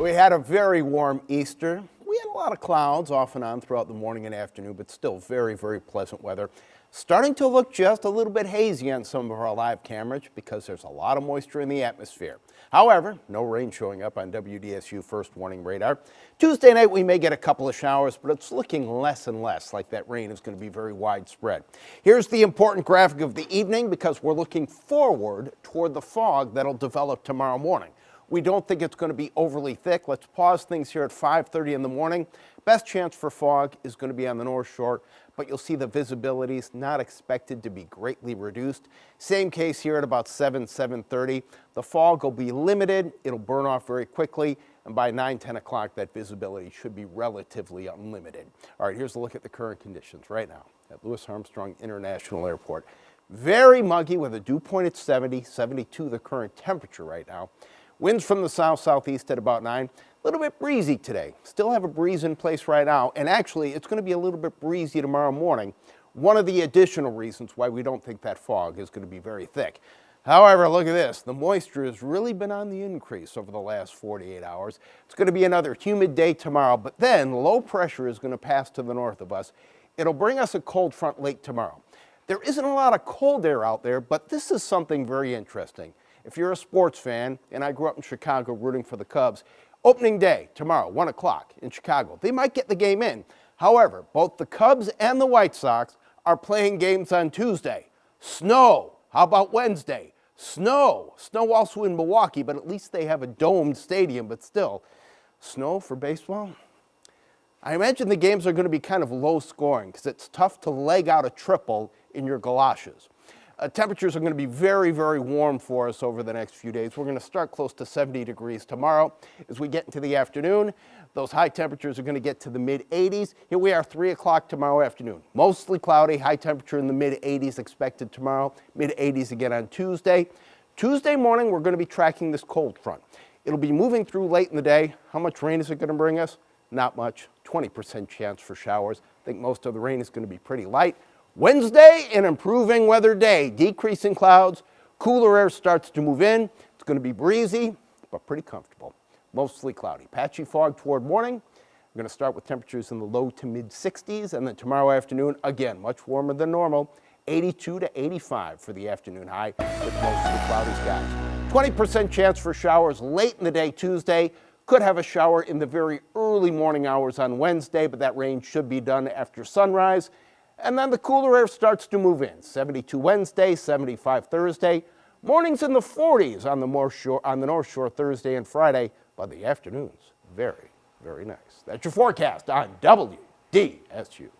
We had a very warm Easter. We had a lot of clouds off and on throughout the morning and afternoon, but still very, very pleasant weather. Starting to look just a little bit hazy on some of our live cameras because there's a lot of moisture in the atmosphere. However, no rain showing up on WDSU first warning radar. Tuesday night we may get a couple of showers, but it's looking less and less like that rain is going to be very widespread. Here's the important graphic of the evening because we're looking forward toward the fog that'll develop tomorrow morning. We don't think it's going to be overly thick. Let's pause things here at 5.30 in the morning. Best chance for fog is going to be on the North Shore, but you'll see the visibility is not expected to be greatly reduced. Same case here at about 7, 7.30. The fog will be limited. It'll burn off very quickly. And by 9, 10 o'clock, that visibility should be relatively unlimited. All right, here's a look at the current conditions right now at Louis Armstrong International Airport. Very muggy with a dew point at 70, 72 the current temperature right now. Winds from the south-southeast at about 9. A little bit breezy today. Still have a breeze in place right now, and actually it's going to be a little bit breezy tomorrow morning. One of the additional reasons why we don't think that fog is going to be very thick. However, look at this. The moisture has really been on the increase over the last 48 hours. It's going to be another humid day tomorrow, but then low pressure is going to pass to the north of us. It'll bring us a cold front late tomorrow. There isn't a lot of cold air out there, but this is something very interesting. If you're a sports fan, and I grew up in Chicago rooting for the Cubs, opening day tomorrow, 1 o'clock in Chicago. They might get the game in. However, both the Cubs and the White Sox are playing games on Tuesday. Snow. How about Wednesday? Snow. Snow also in Milwaukee, but at least they have a domed stadium, but still. Snow for baseball? I imagine the games are going to be kind of low scoring because it's tough to leg out a triple in your galoshes. Uh, temperatures are going to be very, very warm for us over the next few days. We're going to start close to 70 degrees tomorrow. As we get into the afternoon, those high temperatures are going to get to the mid 80s. Here we are 3 o'clock tomorrow afternoon. Mostly cloudy, high temperature in the mid 80s expected tomorrow, mid 80s again on Tuesday. Tuesday morning, we're going to be tracking this cold front. It'll be moving through late in the day. How much rain is it going to bring us? Not much, 20% chance for showers. I think most of the rain is going to be pretty light. Wednesday, an improving weather day. Decreasing clouds, cooler air starts to move in. It's going to be breezy, but pretty comfortable. Mostly cloudy. Patchy fog toward morning. We're going to start with temperatures in the low to mid 60s, and then tomorrow afternoon, again, much warmer than normal. 82 to 85 for the afternoon high with mostly cloudy skies. 20% chance for showers late in the day Tuesday. Could have a shower in the very early morning hours on Wednesday, but that rain should be done after sunrise. And then the cooler air starts to move in. 72 Wednesday, 75 Thursday. Mornings in the 40s on the, North Shore, on the North Shore Thursday and Friday, but the afternoons, very, very nice. That's your forecast on WDSU.